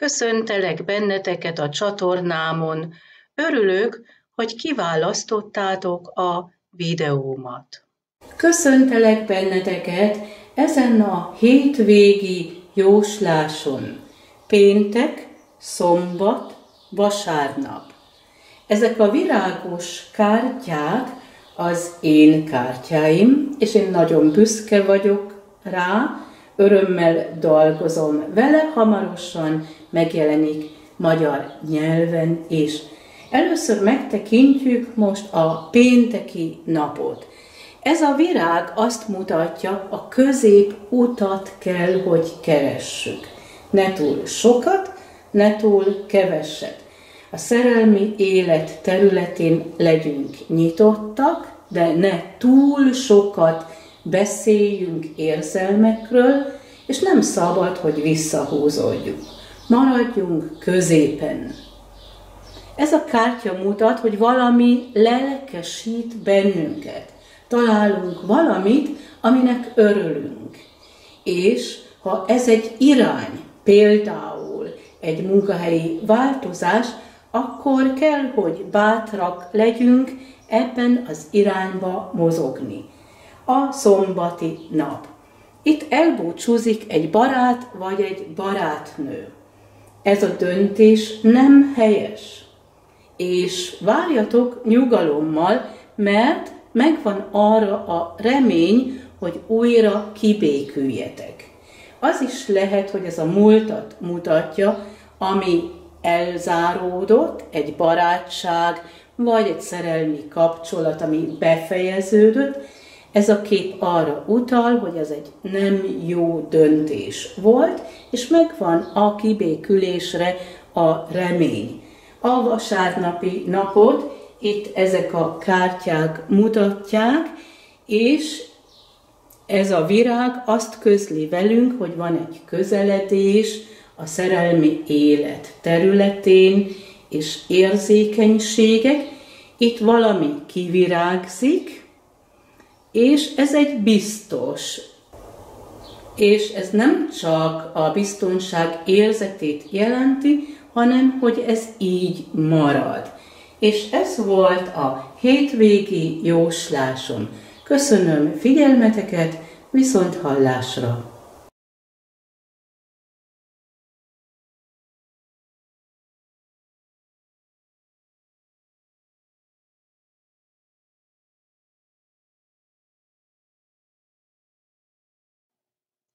Köszöntelek benneteket a csatornámon. Örülök, hogy kiválasztottátok a videómat. Köszöntelek benneteket ezen a hétvégi jósláson. Péntek, szombat, vasárnap. Ezek a virágos kártyák az én kártyáim, és én nagyon büszke vagyok rá, örömmel dolgozom vele, hamarosan megjelenik magyar nyelven is. Először megtekintjük most a pénteki napot. Ez a virág azt mutatja, a közép utat kell, hogy keressük. Ne túl sokat, ne túl keveset. A szerelmi élet területén legyünk nyitottak, de ne túl sokat beszéljünk érzelmekről, és nem szabad, hogy visszahúzódjunk. Maradjunk középen. Ez a kártya mutat, hogy valami lelkesít bennünket. Találunk valamit, aminek örülünk. És ha ez egy irány, például egy munkahelyi változás, akkor kell, hogy bátrak legyünk ebben az irányba mozogni. A szombati nap. Itt elbúcsúzik egy barát vagy egy barátnő. Ez a döntés nem helyes. És várjatok nyugalommal, mert megvan arra a remény, hogy újra kibéküljetek. Az is lehet, hogy ez a múltat mutatja, ami elzáródott, egy barátság, vagy egy szerelmi kapcsolat, ami befejeződött, ez a kép arra utal, hogy ez egy nem jó döntés volt, és megvan a kibékülésre a remény. A vasárnapi napot itt ezek a kártyák mutatják, és ez a virág azt közli velünk, hogy van egy közeledés a szerelmi élet területén, és érzékenységek, itt valami kivirágzik, és ez egy biztos. És ez nem csak a biztonság érzetét jelenti, hanem hogy ez így marad. És ez volt a hétvégi jóslásom. Köszönöm figyelmeteket, viszont hallásra!